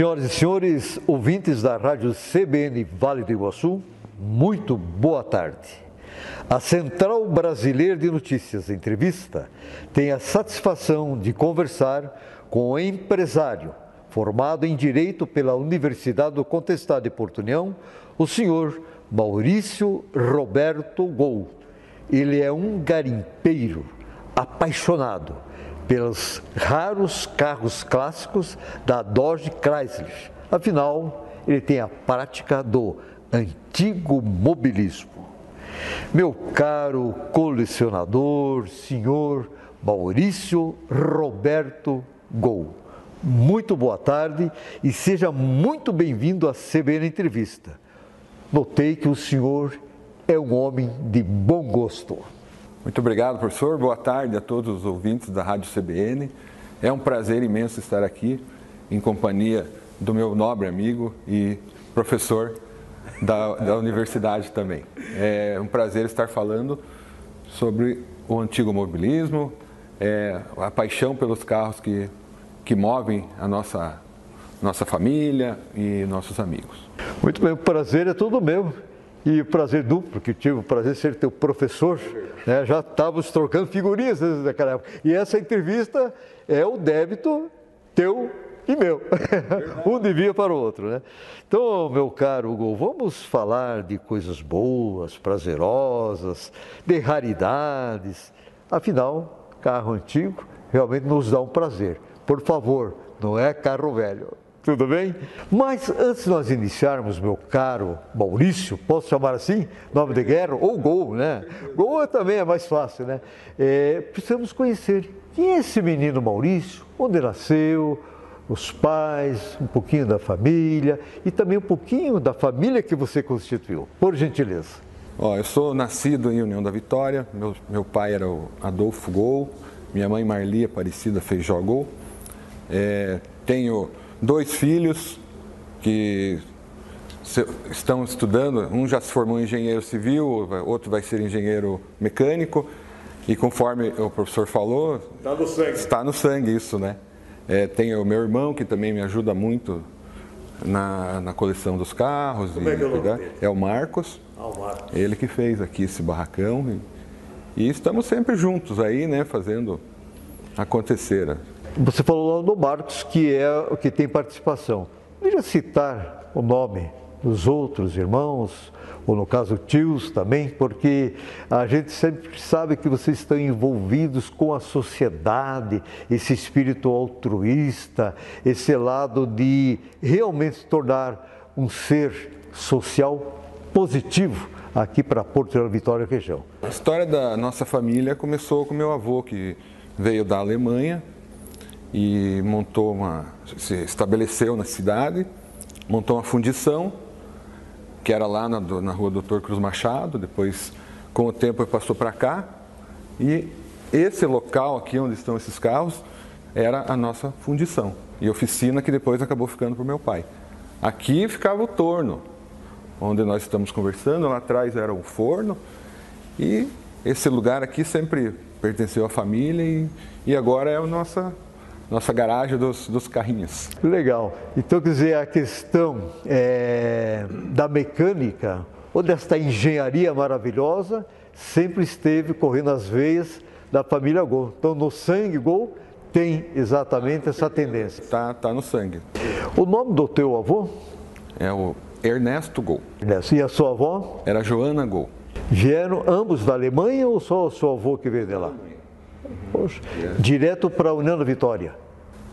Senhoras e senhores, ouvintes da Rádio CBN Vale do Iguaçu, muito boa tarde. A Central Brasileira de Notícias Entrevista tem a satisfação de conversar com o empresário formado em Direito pela Universidade do Contestado de Porto União, o senhor Maurício Roberto Gol. Ele é um garimpeiro apaixonado pelos raros carros clássicos da Dodge Chrysler. Afinal, ele tem a prática do antigo mobilismo. Meu caro colecionador, senhor Maurício Roberto Gol, muito boa tarde e seja muito bem-vindo à CBN Entrevista. Notei que o senhor é um homem de bom gosto. Muito obrigado, professor. Boa tarde a todos os ouvintes da Rádio CBN. É um prazer imenso estar aqui em companhia do meu nobre amigo e professor da, da universidade também. É um prazer estar falando sobre o antigo mobilismo, é, a paixão pelos carros que, que movem a nossa, nossa família e nossos amigos. Muito bem, o prazer é todo meu. E prazer duplo, que tive o prazer de ser teu professor, né? já estávamos trocando figurinhas naquela época. E essa entrevista é o débito teu e meu. um devia para o outro, né? Então, meu caro Hugo, vamos falar de coisas boas, prazerosas, de raridades. Afinal, carro antigo realmente nos dá um prazer. Por favor, não é carro velho. Tudo bem? Mas antes de nós iniciarmos, meu caro Maurício, posso chamar assim? Nome de guerra? Ou Gol, né? Gol também é mais fácil, né? É, precisamos conhecer quem é esse menino Maurício, onde nasceu, os pais, um pouquinho da família e também um pouquinho da família que você constituiu. Por gentileza. Ó, eu sou nascido em União da Vitória, meu, meu pai era o Adolfo Gol, minha mãe Marli Aparecida Feijó Gol. É, tenho dois filhos que estão estudando, um já se formou em engenheiro civil, outro vai ser engenheiro mecânico, e conforme o professor falou, está no sangue, está no sangue isso, né? É, tem o meu irmão que também me ajuda muito na, na coleção dos carros. Como e, é que é o nome dele? É o Marcos. Ah, o Marcos. Ele que fez aqui esse barracão. E, e estamos sempre juntos aí, né, fazendo acontecer. Você falou lá do Marcos, que é o que tem participação. Poderia citar o nome dos outros irmãos, ou no caso tios também, porque a gente sempre sabe que vocês estão envolvidos com a sociedade, esse espírito altruísta, esse lado de realmente se tornar um ser social positivo aqui para Porto de Vitória região. A história da nossa família começou com meu avô, que veio da Alemanha e montou uma, se estabeleceu na cidade, montou uma fundição, que era lá na, na rua Doutor Cruz Machado, depois com o tempo passou para cá, e esse local aqui onde estão esses carros era a nossa fundição e oficina que depois acabou ficando para o meu pai. Aqui ficava o torno, onde nós estamos conversando, lá atrás era o forno e esse lugar aqui sempre pertenceu à família e, e agora é a nossa nossa garagem dos, dos carrinhos. Legal. Então, quer dizer, a questão é, da mecânica ou desta engenharia maravilhosa sempre esteve correndo as veias da família Gol. Então, no sangue Gol tem exatamente essa tendência. Tá, tá no sangue. O nome do teu avô? É o Ernesto Gol. Ernesto. E a sua avó? Era Joana Gol. Vieram ambos da Alemanha ou só o seu avô que veio de lá? Poxa, direto para a União da Vitória.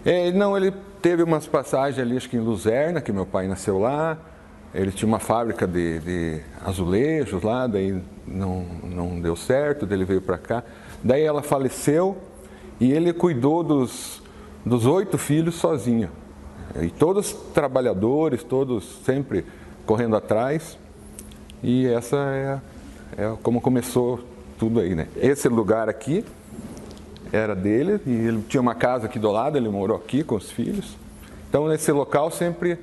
É, não, ele teve umas passagens ali, acho que em Luzerna, que meu pai nasceu lá. Ele tinha uma fábrica de, de azulejos lá, daí não, não deu certo, daí ele veio para cá. Daí ela faleceu e ele cuidou dos, dos oito filhos sozinho. E todos trabalhadores, todos sempre correndo atrás. E essa é, é como começou tudo aí, né? Esse lugar aqui era dele e ele tinha uma casa aqui do lado, ele morou aqui com os filhos. Então nesse local sempre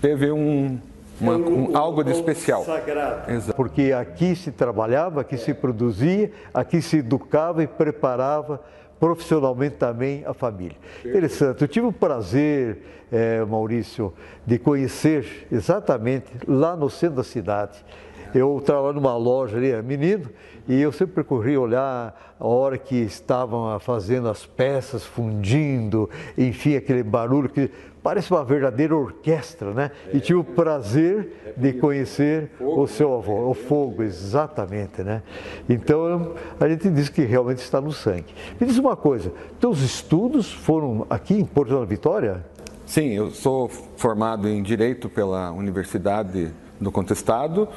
teve um, uma, um, algo de especial. Sagrado. Exato. Porque aqui se trabalhava, aqui se produzia, aqui se educava e preparava profissionalmente também a família. Interessante. Eu tive o prazer, é, Maurício, de conhecer exatamente lá no centro da cidade. Eu trabalho numa loja ali, menino, e eu sempre percorri olhar a hora que estavam fazendo as peças, fundindo, enfim, aquele barulho que parece uma verdadeira orquestra, né? E tive o prazer de conhecer o seu avô, o fogo, exatamente, né? Então, a gente diz que realmente está no sangue. Me diz uma coisa, teus estudos foram aqui em Porto da Vitória? Sim, eu sou formado em Direito pela Universidade do Contestado,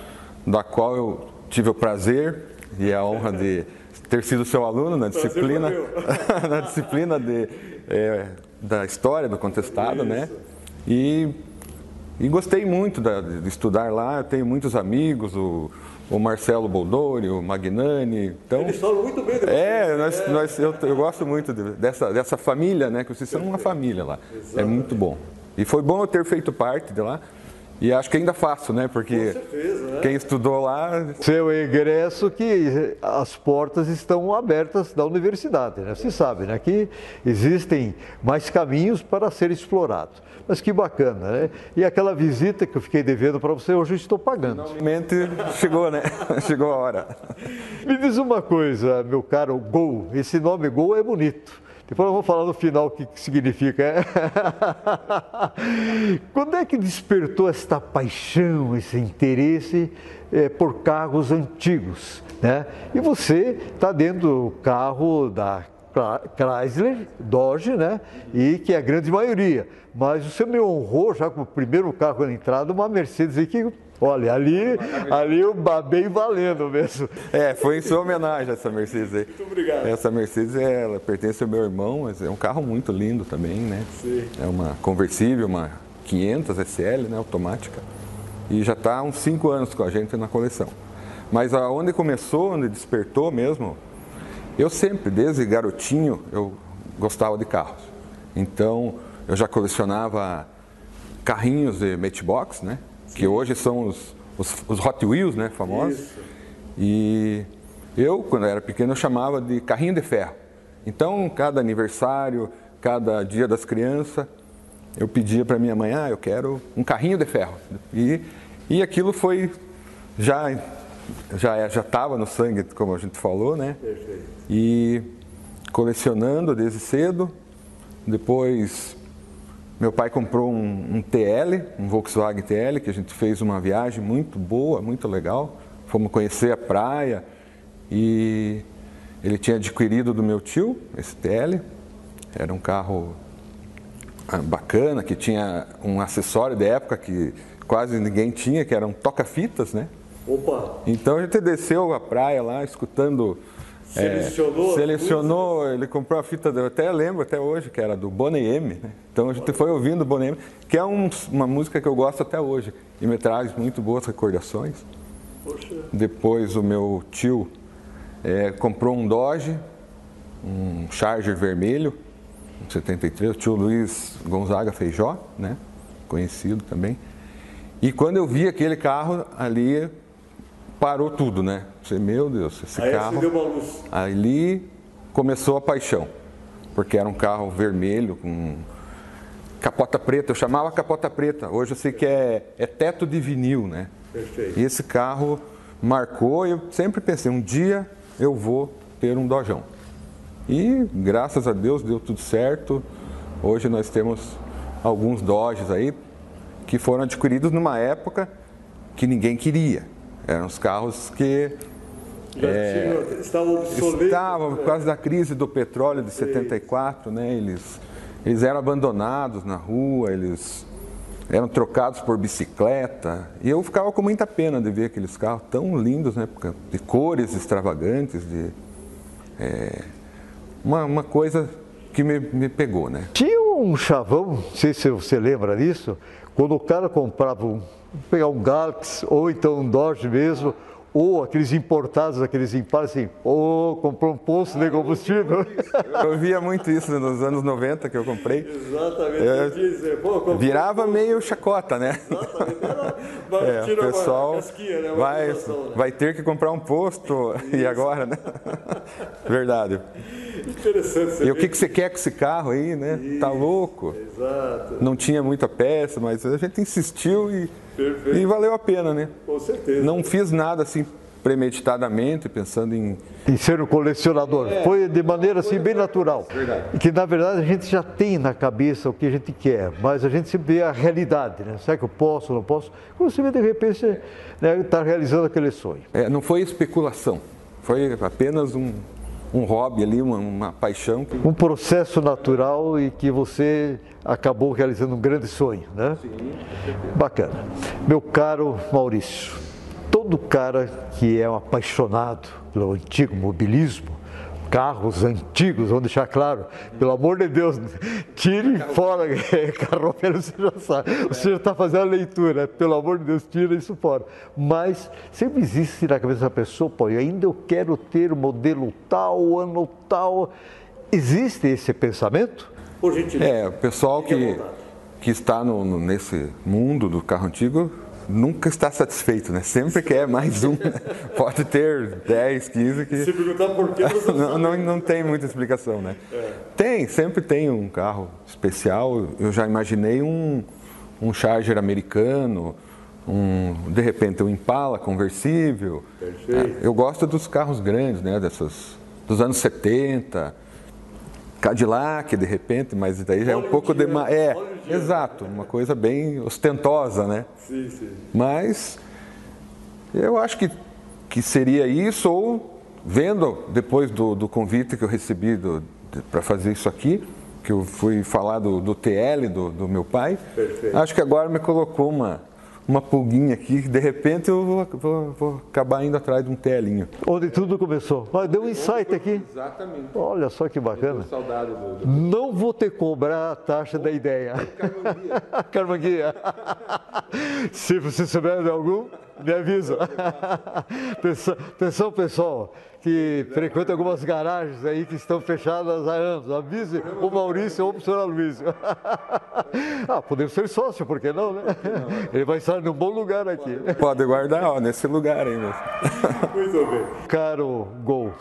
da qual eu tive o prazer e a honra de ter sido seu aluno na disciplina, na disciplina de, é, da história do contestado, né? Isso. né? E, e gostei muito da, de estudar lá, eu tenho muitos amigos, o, o Marcelo Boldori, o Magnani. Então, Eles falam muito bem de. É, nós. Nós, eu, eu, gosto muito de, dessa, dessa família, né? Que vocês são uma família lá. Exatamente. É muito bom. E foi bom eu ter feito parte de lá. E acho que ainda faço, né? Porque certeza, né? quem estudou lá. Seu ingresso que as portas estão abertas da universidade, né? Você sabe, né? Que existem mais caminhos para ser explorados. Mas que bacana, né? E aquela visita que eu fiquei devendo para você, hoje eu estou pagando. Finalmente chegou, né? chegou a hora. Me diz uma coisa, meu caro Gol. Esse nome Gol é bonito. Depois eu vou falar no final o que, significa. É? Quando é que despertou esta paixão, esse interesse é, por carros antigos? Né? E você está dentro do carro da Chrysler, Dodge, né? E que é a grande maioria. Mas você me honrou já com o primeiro carro na entrada, uma Mercedes aí que Olha, ali, ali eu babei valendo mesmo. É, foi em sua homenagem essa Mercedes aí. Muito obrigado. Essa Mercedes, ela pertence ao meu irmão, mas é um carro muito lindo também, né? Sim. É uma conversível, uma 500 SL, né, automática. E já está há uns 5 anos com a gente na coleção. Mas aonde começou, onde despertou mesmo, eu sempre, desde garotinho, eu gostava de carros. Então, eu já colecionava carrinhos de Matchbox, né? Que hoje são os, os, os, Hot Wheels, né, famosos. Isso. E eu, quando eu era pequeno, eu chamava de carrinho de ferro. Então, cada aniversário, cada dia das crianças, eu pedia para minha mãe, ah, eu quero um carrinho de ferro. E, e aquilo foi, já já já estava no sangue, como a gente falou, né? Perfeito. E colecionando desde cedo, depois meu pai comprou um, um, TL, um Volkswagen TL, que a gente fez uma viagem muito boa, muito legal. Fomos conhecer a praia e ele tinha adquirido do meu tio esse TL. Era um carro ah, bacana, que tinha um acessório da época que quase ninguém tinha, que era um toca-fitas, né? Opa! Então a gente desceu a praia lá, escutando Selecionou? É, selecionou, ele comprou a fita, eu até lembro até hoje, que era do Bonnie M. Né? Então a gente foi ouvindo Bonnie M, que é um, uma música que eu gosto até hoje e me traz muito boas recordações. Poxa. Depois o meu tio é, comprou um Dodge, um Charger vermelho, 73, o tio Luiz Gonzaga Feijó, né? conhecido também. E quando eu vi aquele carro ali, parou tudo, né? Você, meu Deus, esse Aí carro. Deu uma luz. Ali começou a paixão, porque era um carro vermelho com capota preta. Eu chamava capota preta. Hoje eu sei que é, é teto de vinil, né? Perfeito. E esse carro marcou. Eu sempre pensei, um dia eu vou ter um dojão. E graças a Deus deu tudo certo. Hoje nós temos alguns Dodges aí que foram adquiridos numa época que ninguém queria. Eram os carros que é, estavam obsoletos. Estavam, por causa da crise do petróleo de 74, né? Eles, eles eram abandonados na rua, eles eram trocados por bicicleta. E eu ficava com muita pena de ver aqueles carros tão lindos, né? De cores extravagantes, de é, uma, uma coisa que me, me pegou, né? Tinha um chavão, não sei se você lembra disso, quando o cara comprava um pegar um Galaxy ou então um Dodge mesmo, ou aqueles importados, aqueles impares assim, ou comprou um posto de combustível. Eu via muito isso nos anos 90 que eu comprei. Exatamente. É, dizer, pô, virava meio chacota, né? Exatamente. Era, é, o pessoal casquinha, né? vai, né? vai ter que comprar um posto e agora, né? Verdade. Interessante. E o que, que você quer com esse carro aí, né? tá louco? Exato. Não tinha muita peça, mas a gente insistiu e, Perfeito. e valeu a pena, né? Com certeza. Não fiz nada assim premeditadamente, pensando em. E ser um colecionador. Foi de maneira assim bem natural. Verdade. Que na verdade a gente já tem na cabeça o que a gente quer, mas a gente sempre vê a realidade, né? Será que eu posso, não posso? Quando você vê de repente está né, tá realizando aquele sonho. É, não foi especulação, foi apenas um, um hobby ali, uma, uma paixão. Que... Um processo natural e que você acabou realizando um grande sonho, né? Sim. Bacana. Meu caro Maurício, todo cara que é um apaixonado pelo antigo mobilismo, carros antigos, vamos deixar claro, pelo amor de Deus, tire fora, carro velho você já sabe, você já está fazendo a leitura, pelo amor de Deus, tira isso fora. Mas sempre existe na cabeça da pessoa, pô, ainda eu quero ter o modelo tal, ano tal. Existe esse pensamento? Por gentileza. É, o pessoal que, que está no, no- nesse mundo do carro antigo nunca está satisfeito, né? Sempre quer mais um. Pode ter 10, 15 que. Se perguntar por que você Não, não, não tem muita explicação, né? Tem, sempre tem um carro especial. Eu já imaginei um, um Charger americano, um, de repente um Impala conversível. Perfeito. É, Eu gosto dos carros grandes, né? Dessas, dos anos 70. Cadillac, de repente, mas daí já é um pouco demais. É, exato, uma coisa bem ostentosa, né? Sim, sim. Mas eu acho que, que seria isso, ou vendo depois do, do convite que eu recebi para fazer isso aqui, que eu fui falar do, do TL do, do meu pai, Perfeito. acho que agora me colocou uma, uma pulguinha aqui, de repente eu vou, vou- vou acabar indo atrás de um TLinho. Onde tudo começou. Mas deu um insight aqui. Exatamente. Olha só que bacana. Saudade do, Não vou ter que cobrar a taxa da ideia. Carmanguia. Se você souber de algum, me avisa. Atenção, atenção, pessoal, que frequenta algumas garagens aí que estão fechadas há anos. Avise o Maurício ou o senhor Luísio. Ah, podemos ser sócio, por que não, né? Ele vai estar num bom lugar aqui. Pode guardar, ó, nesse lugar aí mesmo. Muito bem. Caro Gol,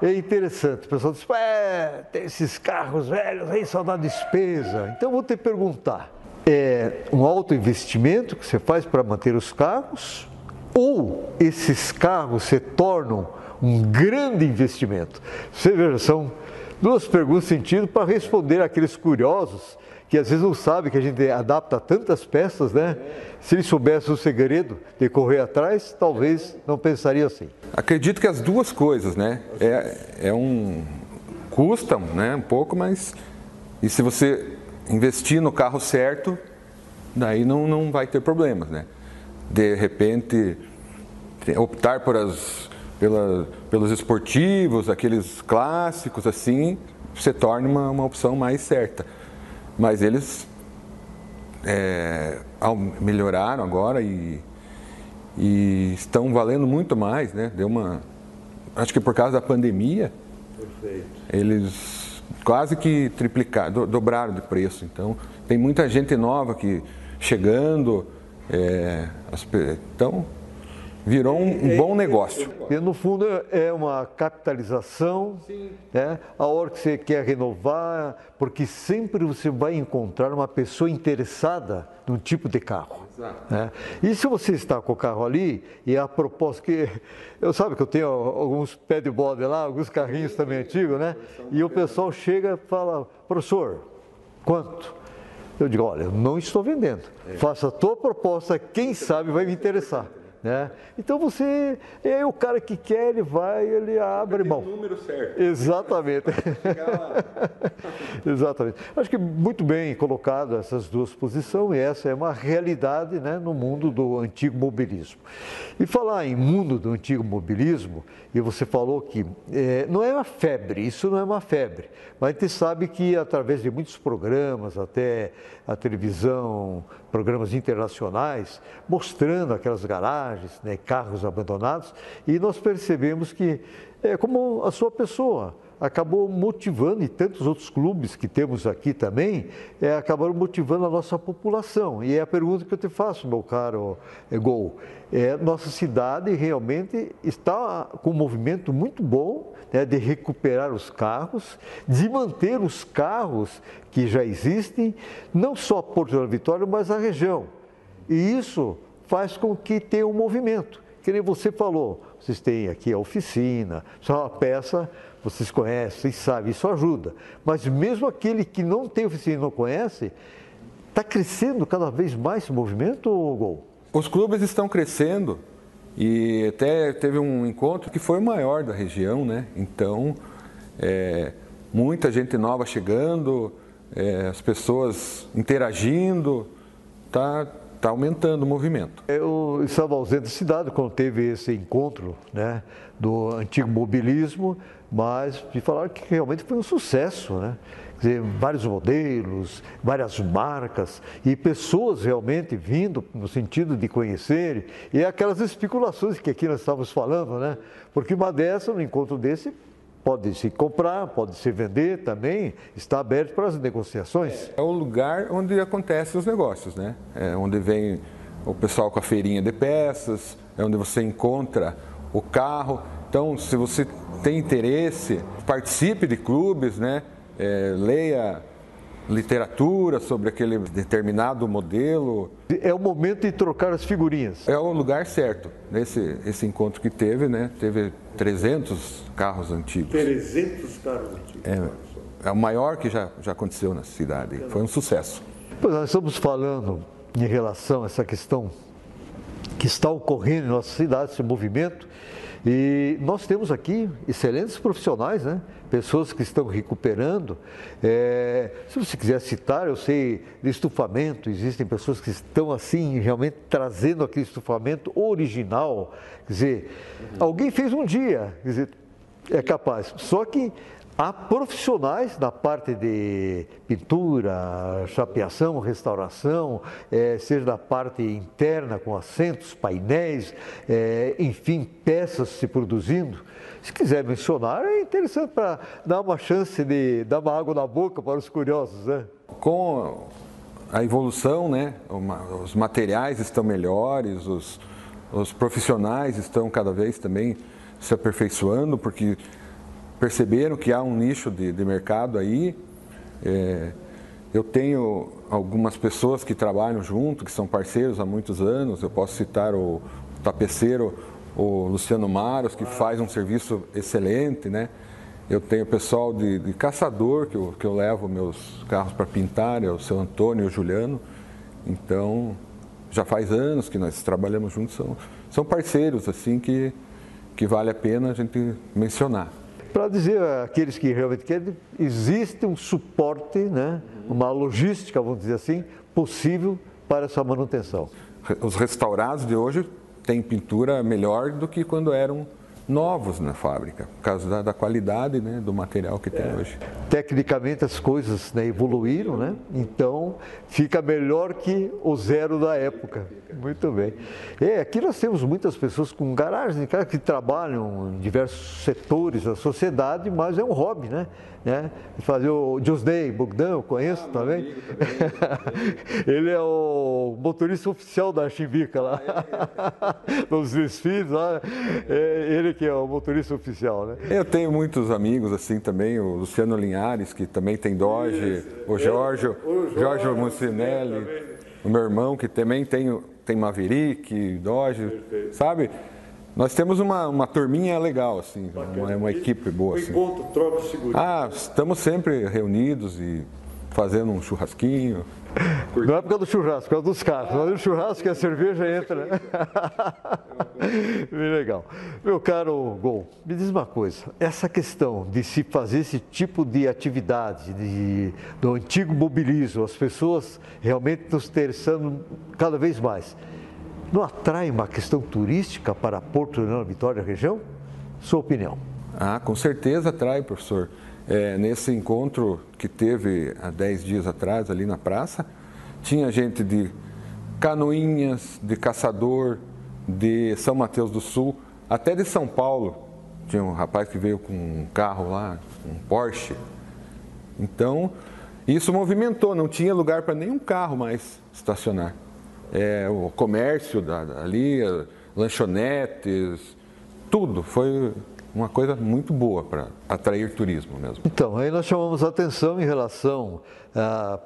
é interessante. O pessoal diz, é, tem esses carros velhos aí, só dá despesa. Então eu vou te perguntar, é um alto investimento que você faz para manter os carros? Ou esses carros se tornam um grande investimento? Você veja, são duas perguntas sentido para responder aqueles curiosos que às vezes não sabem que a gente adapta tantas peças, né? Se eles soubessem o segredo de correr atrás, talvez não pensaria assim. Acredito que as duas coisas, né? É, é um. custam, né? Um pouco, mas. E se você investir no carro certo, daí não, não vai ter problemas, né? De repente, te- optar por as, pela, pelos esportivos, aqueles clássicos assim, se torna uma, uma opção mais certa. Mas eles é, melhoraram agora e, e estão valendo muito mais, né? Deu uma, acho que por causa da pandemia, Perfeito. eles quase que triplicaram, do- dobraram de preço. Então, tem muita gente nova que chegando, é, então virou um, um bom negócio. E no fundo é uma capitalização, né? a hora que você quer renovar, porque sempre você vai encontrar uma pessoa interessada num tipo de carro. né? E se você está com o carro ali, e a proposta que. Eu sabe que eu tenho alguns pé de bode lá, alguns carrinhos também antigos, né? E o pessoal chega e fala, professor, quanto? Eu digo, olha, não estou vendendo. Faça a tua proposta, quem sabe vai me interessar. Né? Então você, é o cara que quer, ele vai, ele abre mão. número certo. Exatamente. Exatamente. Acho que muito bem colocado essas duas posições, e essa é uma realidade né, no mundo do antigo mobilismo. E falar em mundo do antigo mobilismo, e você falou que eh, não é uma febre, isso não é uma febre, mas a gente sabe que através de muitos programas, até a televisão, programas internacionais, mostrando aquelas garagens, né, carros abandonados, e nós percebemos que é como a sua pessoa. Acabou motivando, e tantos outros clubes que temos aqui também, é, acabaram motivando a nossa população. E é a pergunta que eu te faço, meu caro Gol. É, nossa cidade realmente está com um movimento muito bom né, de recuperar os carros, de manter os carros que já existem, não só Porto da Vitória, mas a região. E isso faz com que tenha um movimento. Que nem você falou, vocês têm aqui a oficina, só uma peça, vocês conhecem, vocês sabem, isso ajuda. Mas mesmo aquele que não tem oficina e não conhece, está crescendo cada vez mais esse movimento, Gol? Os clubes estão crescendo e até teve um encontro que foi o maior da região, né? Então, é, muita gente nova chegando, é, as pessoas interagindo, tá, está aumentando o movimento. Eu estava ausente da cidade quando teve esse encontro né, do antigo mobilismo, mas me falaram que realmente foi um sucesso, né? Dizer, vários modelos, várias marcas e pessoas realmente vindo no sentido de conhecer e aquelas especulações que aqui nós estávamos falando, né? Porque uma dessa, no encontro desse, pode se comprar, pode se vender também, está aberto para as negociações. É o lugar onde acontecem os negócios, né? É onde vem o pessoal com a feirinha de peças, é onde você encontra o carro. Então, se você tem interesse, participe de clubes, né? É, leia literatura sobre aquele determinado modelo. É o momento de trocar as figurinhas. É o lugar certo. Nesse esse encontro que teve, né? Teve 300 carros antigos. 300 carros antigos. É, é o maior que já, já aconteceu na cidade. Foi um sucesso. Pois nós estamos falando em relação a essa questão que está ocorrendo em nossa cidade, esse movimento, e nós temos aqui excelentes profissionais, né? pessoas que estão recuperando. É, se você quiser citar, eu sei de estufamento, existem pessoas que estão assim, realmente trazendo aquele estufamento original. Quer dizer, uhum. alguém fez um dia, quer dizer, é capaz. Só que Há profissionais na parte de pintura, chapeação, restauração, é, seja da parte interna com assentos, painéis, é, enfim, peças se produzindo. Se quiser mencionar, é interessante para dar uma chance de dar uma água na boca para os curiosos. Né? Com a evolução, né, os materiais estão melhores, os, os profissionais estão cada vez também se aperfeiçoando, porque perceberam que há um nicho de, de mercado aí. É, eu tenho algumas pessoas que trabalham junto, que são parceiros há muitos anos. Eu posso citar o tapeceiro, o Luciano Maros, que faz um serviço excelente, né? Eu tenho pessoal de, de caçador, que eu, que eu levo meus carros para pintar, é o seu Antônio e o Juliano. Então, já faz anos que nós trabalhamos juntos. São, são parceiros, assim, que, que vale a pena a gente mencionar para dizer àqueles que realmente querem, existe um suporte, né, uma logística, vamos dizer assim, possível para essa manutenção. Os restaurados de hoje têm pintura melhor do que quando eram novos na fábrica, por causa da, da qualidade né, do material que tem é. hoje. Tecnicamente as coisas né, evoluíram, né? então fica melhor que o zero da época. Muito bem. É, aqui nós temos muitas pessoas com garagens, que trabalham em diversos setores da sociedade, mas é um hobby, né? né? Fazer o Josney Bogdan, eu conheço ah, também. também. Ele é o motorista oficial da Chimbica lá, ah, é, é. nos desfiles lá. É, ele que é o motorista oficial, né? Eu tenho muitos amigos assim também, o Luciano Linhares, que também tem Doge, o Jorge, o Jorge Mucinelli, o meu irmão que também tem, tem Maverick, Doge, Perfeito. sabe? Nós temos uma, uma turminha legal, assim, uma, uma equipe boa. Assim. encontro, troca de segurança. Ah, estamos sempre reunidos e fazendo um churrasquinho. Não é por causa do churrasco, por causa dos carros. Mas o churrasco e a cerveja entra, né? Bem legal. Meu caro Gol, me diz uma coisa. Essa questão de se fazer esse tipo de atividade, de, do antigo mobilismo, as pessoas realmente nos interessando cada vez mais não atrai uma questão turística para Porto Leão, Vitória região? Sua opinião? Ah, com certeza atrai, professor. É, nesse encontro que teve há 10 dias atrás ali na praça, tinha gente de Canoinhas, de Caçador, de São Mateus do Sul, até de São Paulo, Tinha um rapaz que veio com um carro lá, um Porsche. Então, isso movimentou, não tinha lugar para nenhum carro mais estacionar. É, o comércio ali, lanchonetes, tudo. Foi uma coisa muito boa para atrair turismo mesmo. Então, aí nós chamamos a atenção em relação a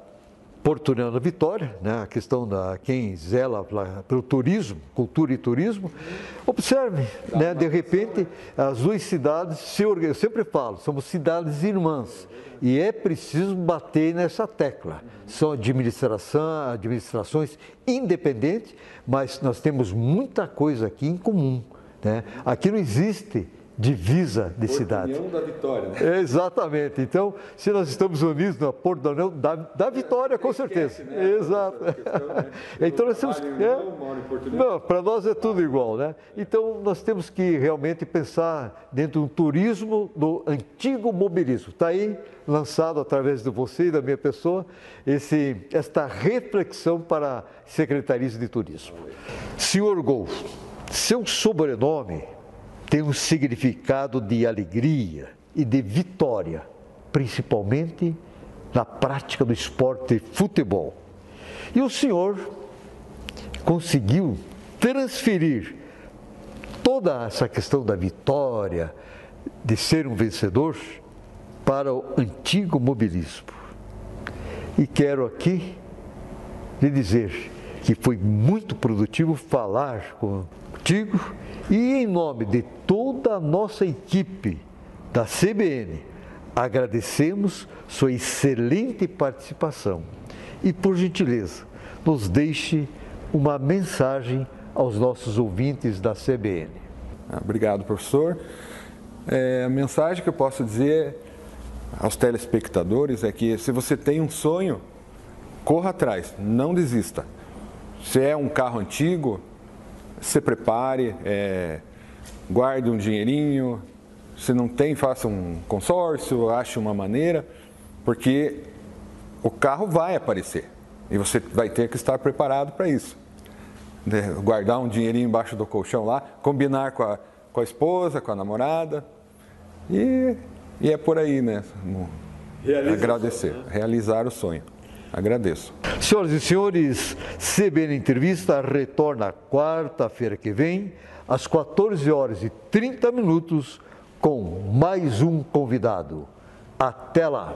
Porto União da Vitória, né, a questão da quem zela pelo turismo, cultura e turismo. Observe, né, de repente, as duas cidades se organizam. Eu sempre falo, somos cidades irmãs e é preciso bater nessa tecla. São administração, administrações independentes, mas nós temos muita coisa aqui em comum. Né? Aqui não existe divisa de cidade. União da Vitória. Né? Exatamente. Então, se nós estamos unidos na Porto da União, da, da Vitória, com certeza. Né? Exato. Questão, né? então, nós temos. É, para nós é tudo igual, né? Então, nós temos que realmente pensar dentro de um turismo do antigo mobilismo. Está aí lançado através de você e da minha pessoa esse, esta reflexão para secretarias de turismo. Senhor Gol, seu sobrenome tem um significado de alegria e de vitória, principalmente na prática do esporte futebol. E o Senhor conseguiu transferir toda essa questão da vitória, de ser um vencedor, para o antigo mobilismo. E quero aqui lhe dizer que foi muito produtivo falar contigo e em nome de toda a nossa equipe da CBN, agradecemos sua excelente participação e, por gentileza, nos deixe uma mensagem aos nossos ouvintes da CBN. Ah, obrigado, professor. É, a mensagem que eu posso dizer aos telespectadores é que se você tem um sonho, corra atrás, não desista. Se é um carro antigo, se prepare, é, guarde um dinheirinho. Se não tem, faça um consórcio, ache uma maneira, porque o carro vai aparecer e você vai ter que estar preparado para isso. Guardar um dinheirinho embaixo do colchão lá, combinar com a, com a esposa, com a namorada e, e é por aí, né? Realiza Agradecer, o sonho, né? realizar o sonho. Agradeço. Senhoras e senhores, CBN Entrevista retorna quarta-feira que vem, às 14 horas e 30 minutos, com mais um convidado. Até lá!